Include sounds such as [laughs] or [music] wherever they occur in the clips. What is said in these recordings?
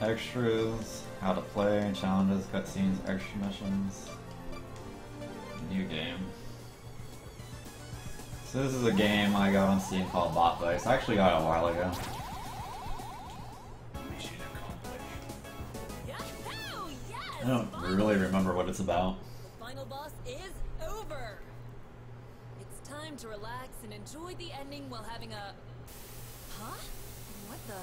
Extras, how to play, challenges, cutscenes, extra missions. New game. So this is a game I got on Steam called Bot Vice. I actually got it a while ago. I don't really remember what it's about. Final boss is over. It's time to relax and enjoy the ending while having a. Huh? What the?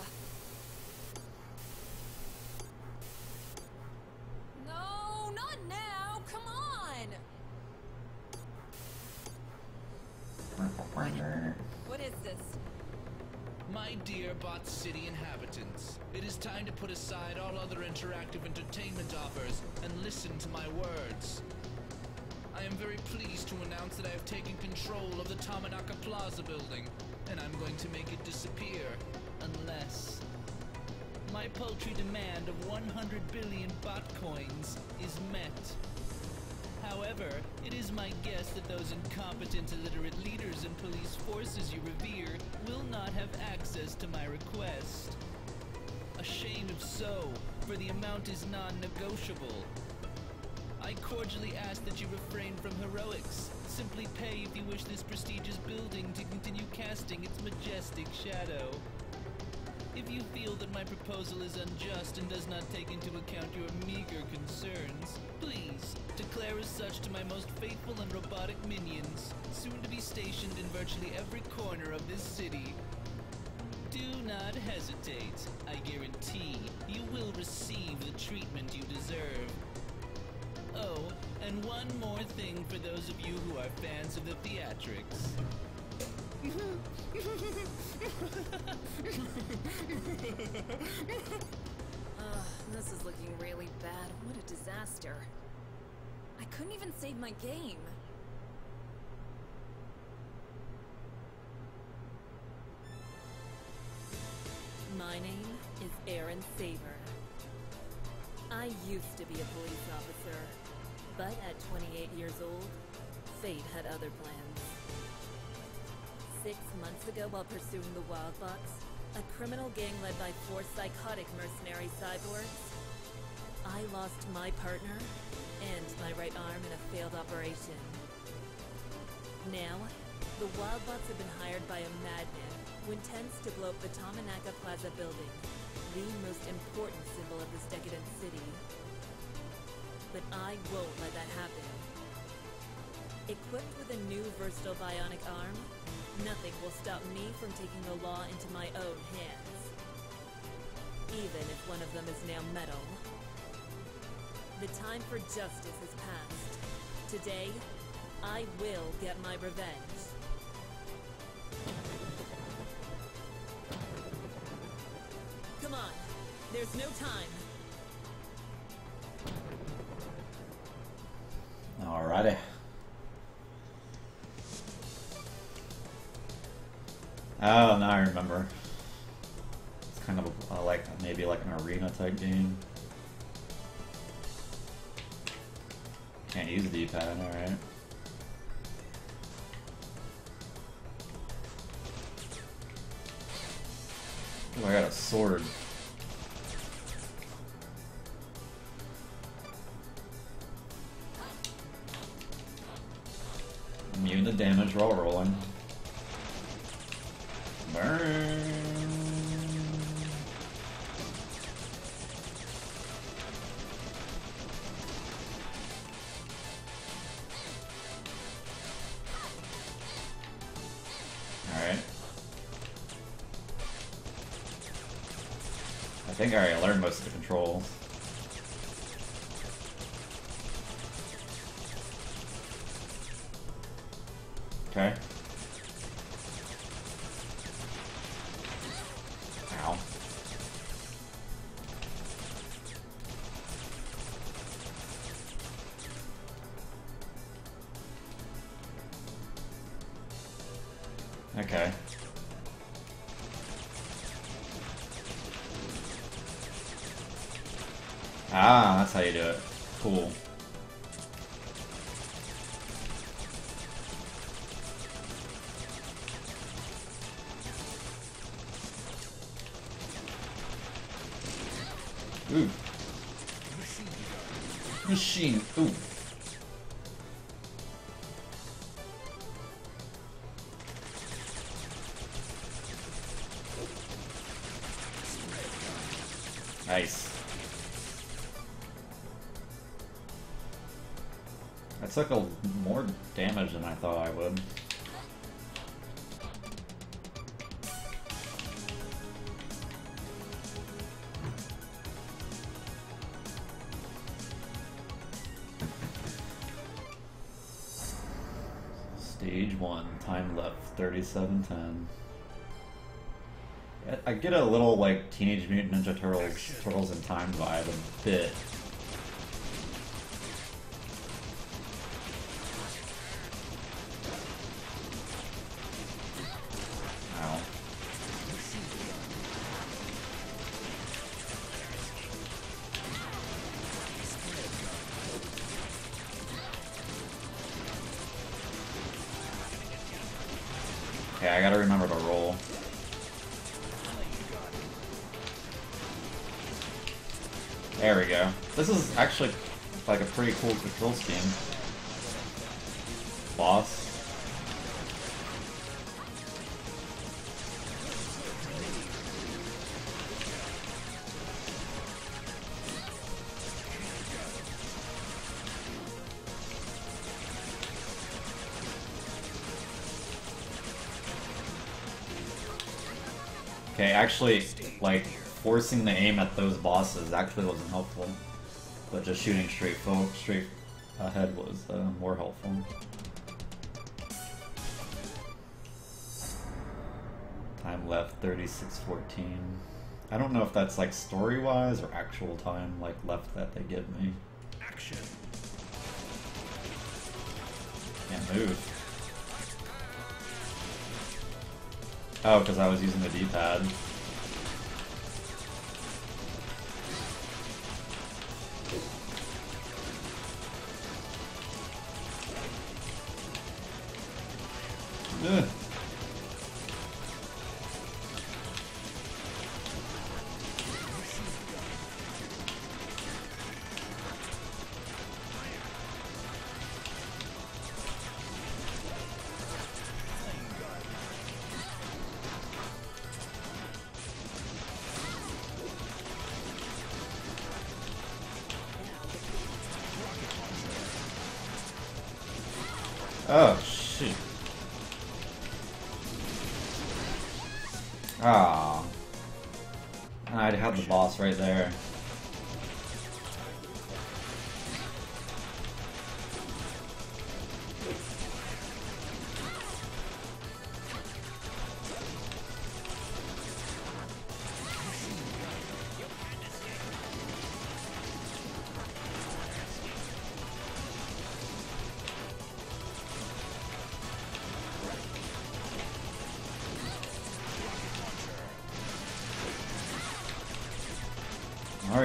No, not now! Come on! What is this? My dear Bot City inhabitants, it is time to put aside all other interactive entertainment offers and listen to my words. I am very pleased to announce that I have taken control of the Tamanaka Plaza building, and I'm going to make it disappear, unless my paltry demand of 100 billion bot coins is met. However, it is my guess that those incompetent illiterate leaders and police forces you revere will not have access to my request. A shame if so, for the amount is non-negotiable. I cordially ask that you refrain from heroics. Simply pay if you wish this prestigious building to continue casting its majestic shadow. If you feel that my proposal is unjust and does not take into account your meager concerns, please declare as such to my most faithful and robotic minions, soon to be stationed in virtually every corner of this city. Do not hesitate. I guarantee you will receive the treatment you deserve. Oh, and one more thing for those of you who are fans of the theatrics. Ugh, [laughs] ah, this is looking really bad. What a disaster. I couldn't even save my game. My name is Aaron Saver. I used to be a police officer, but at 28 years old, fate had other plans. Six months ago, while pursuing the Wildbots, a criminal gang led by four psychotic mercenary cyborgs, I lost my partner and my right arm in a failed operation. Now, the Wildbots have been hired by a madman who intends to blow up the Tamanaka Plaza building, the most important symbol of this decadent city. But I won't let that happen. Equipped with a new versatile bionic arm, nothing will stop me from taking the law into my own hands. Even if one of them is now metal. The time for justice has passed. Today, I will get my revenge. Come on, there's no time. Alrighty. Oh, now I remember. It's kind of a, uh, like maybe like an arena type game. Can't use the D-pad, alright. Oh, I got a sword. Immune to damage while rolling. Think I already learned most of the controls. Okay. Ow. Okay. Ah, that's how you do it. Cool. Ooh. Machine. Ooh. Nice. Took a more damage than I thought I would. Stage 1, time left 3710. I get a little like Teenage Mutant Ninja Turtles, Turtles in Time vibe a bit. Okay, I gotta remember to roll. There we go. This is actually like a pretty cool kill scheme. Boss. Okay, actually, like, forcing the aim at those bosses actually wasn't helpful. But just shooting straight fo straight ahead was uh, more helpful. Time left 36.14. I don't know if that's like story-wise or actual time like left that they give me. Action. Can't move. Oh, because I was using the D-pad. Ugh. Oh, shoot. Ah. I'd have the boss right there.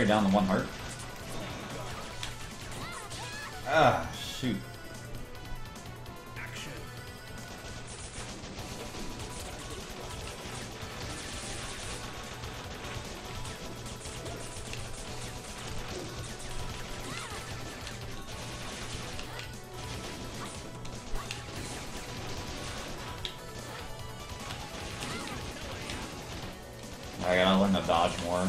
Already down to one heart. Ah, shoot. I gotta learn to dodge more.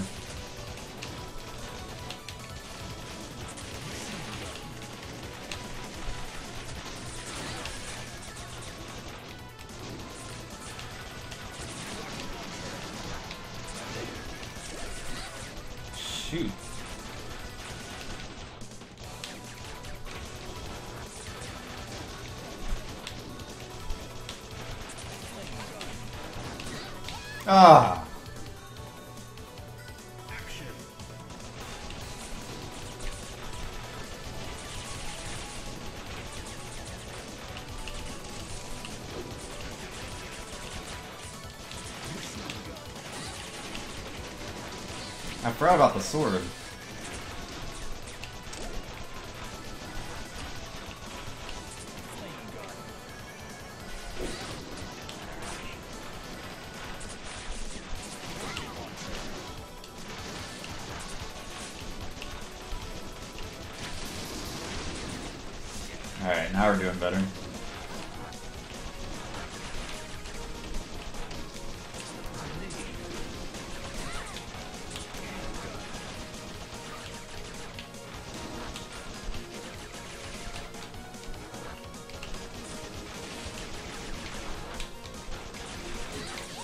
Ah. Action. I forgot about the sword. Alright, now we're doing better.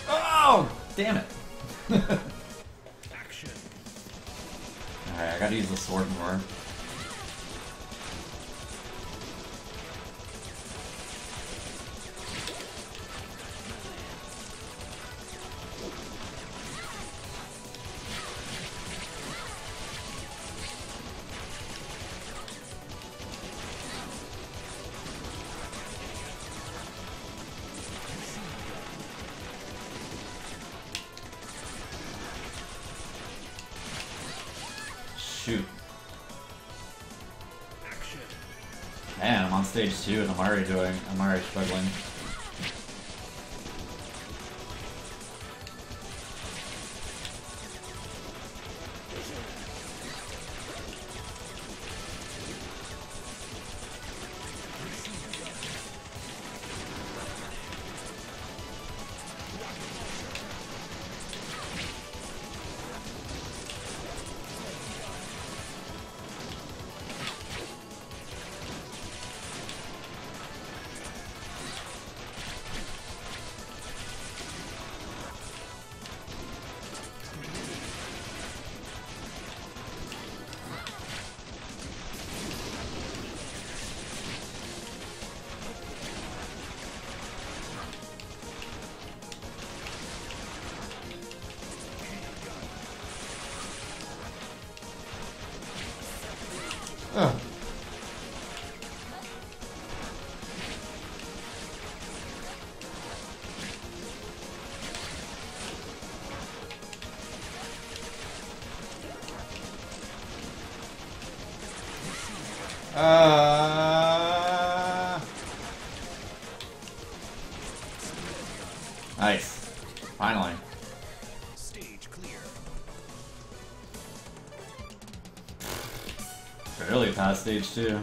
Oh! Damn it. [laughs] Action. Alright, I gotta use the sword more. On stage two and I'm already doing, I'm already struggling. Uh... Nice. Finally. Stage clear. Barely past stage two.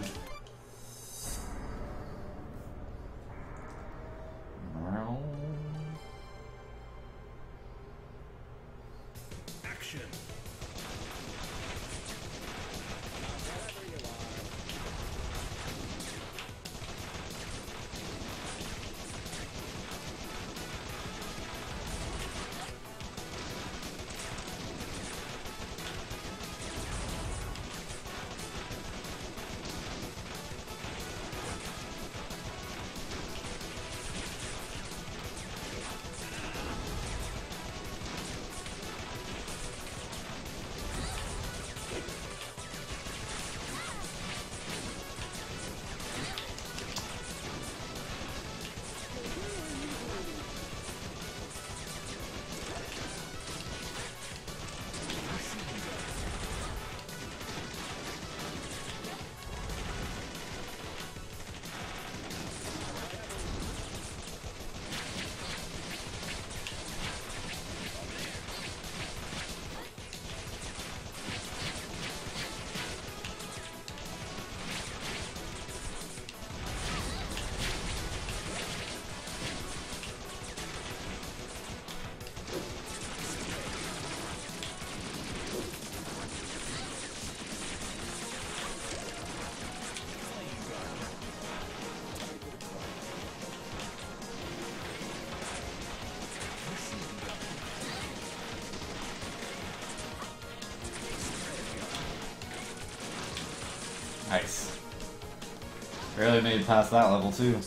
Barely made it past that level too.